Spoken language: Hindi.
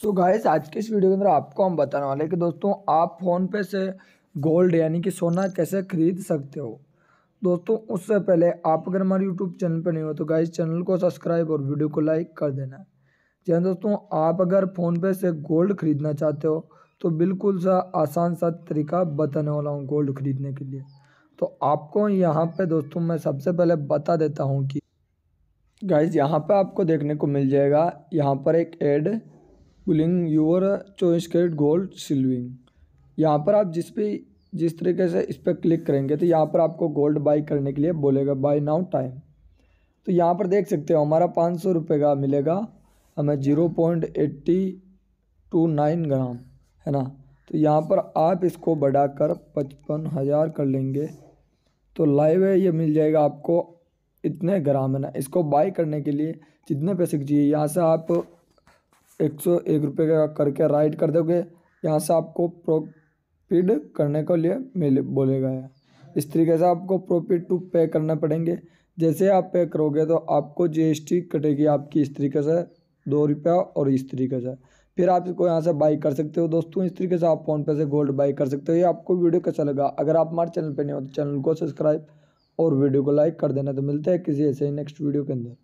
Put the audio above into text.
सो गाइस आज के इस वीडियो के अंदर आपको हम बताने वाले हैं कि दोस्तों, आप फ़ोन पे से गोल्ड यानी कि सोना कैसे खरीद सकते हो? दोस्तों, उससे पहले आप अगर हमारे यूट्यूब चैनल पर नहीं हो तो गाइस चैनल को सब्सक्राइब और वीडियो को लाइक कर देना। जी हाँ दोस्तों, आप अगर फ़ोन पे से गोल्ड खरीदना चाहते हो तो बिल्कुल सा आसान सा तरीका बताने वाला हूँ गोल्ड खरीदने के लिए। तो आपको यहाँ पे दोस्तों, मैं सबसे पहले बता देता हूँ कि गाइज़ यहाँ पर आपको देखने को मिल जाएगा, यहाँ पर एक add pulling your choice carat gold सिल्विंग यहाँ पर आप जिस भी जिस तरीके से इस पर क्लिक करेंगे तो यहाँ पर आपको गोल्ड बाई करने के लिए बोलेगा बाई नाउ टाइम तो यहाँ पर देख सकते हो हमारा पाँच सौ रुपये का मिलेगा। हमें zero point eighty two nine gram, है ना? तो यहाँ पर आप इसको बढ़ाकर पचपन हज़ार कर लेंगे। तो लाइव है, ये मिल जाएगा आपको इतने ग्राम, है ना? इसको बाई करने के लिए जितने पैसे चाहिए यहाँ से आप एक सौ एक रुपये का करके राइट कर दोगे। यहाँ से आपको प्रोफिट करने को लिए मिल बोलेगा। इस तरीके से आपको प्रॉफिट टू पे करना पड़ेंगे। जैसे आप पे करोगे तो आपको जीएसटी कटेगी आपकी इस तरीके से दो रुपया और इस तरीके से। फिर आप इसको यहाँ से बाई कर सकते हो। दोस्तों, इस तरीके से आप फ़ोन पे से गोल्ड बाई कर सकते हो। ये आपको वीडियो कैसा लगा? अगर आप हमारे चैनल पे नहीं हो तो चैनल को सब्सक्राइब और वीडियो को लाइक कर देना। तो मिलते हैं किसी ऐसे ही नेक्स्ट वीडियो के अंदर।